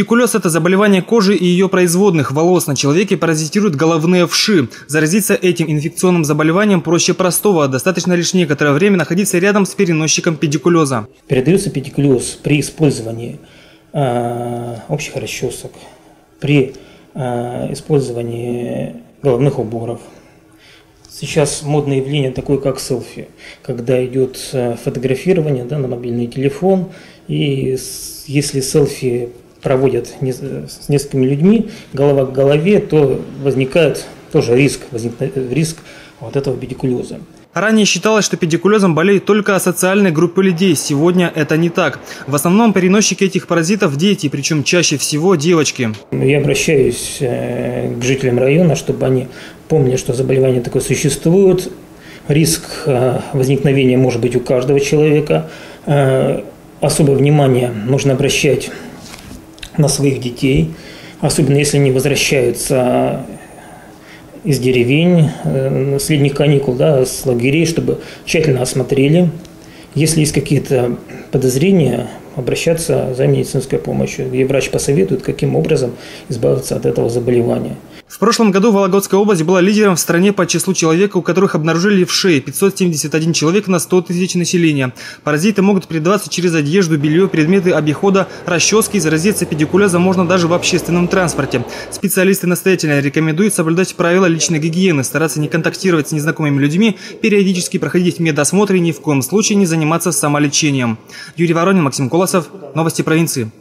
Педикулез – это заболевание кожи и ее производных волос. На человеке паразитируют головные вши. Заразиться этим инфекционным заболеванием проще простого. Достаточно лишь некоторое время находиться рядом с переносчиком педикулеза. Передается педикулез при использовании э, общих расчесок, при э, использовании головных уборов. Сейчас модное явление такое, как селфи, когда идет э, фотографирование да, на мобильный телефон, и если селфи проводят с несколькими людьми, голова к голове, то возникает тоже риск, возникает риск вот этого педикулеза. Ранее считалось, что педикулезом болеют только асоциальные группы людей. Сегодня это не так. В основном переносчики этих паразитов – дети, причем чаще всего девочки. Я обращаюсь э, к жителям района, чтобы они помнили, что заболевание такое существует. Риск э, возникновения может быть у каждого человека. Э, особое внимание нужно обращать на своих детей, особенно если они возвращаются из деревень, э, с летних каникул, да, с лагерей, чтобы тщательно осмотрели. Если есть какие-то подозрения, обращаться за медицинской помощью, где врач посоветует, каким образом избавиться от этого заболевания. В прошлом году Вологодская область была лидером в стране по числу человека, у которых обнаружили в шее 571 человек на 100 тысяч населения. Паразиты могут передаваться через одежду, белье, предметы обихода, расчески. Заразиться педикулезом можно даже в общественном транспорте. Специалисты настоятельно рекомендуют соблюдать правила личной гигиены, стараться не контактировать с незнакомыми людьми, периодически проходить медосмотры и ни в коем случае не заниматься самолечением. Юрий Воронин, Максим Колосов. Новости провинции.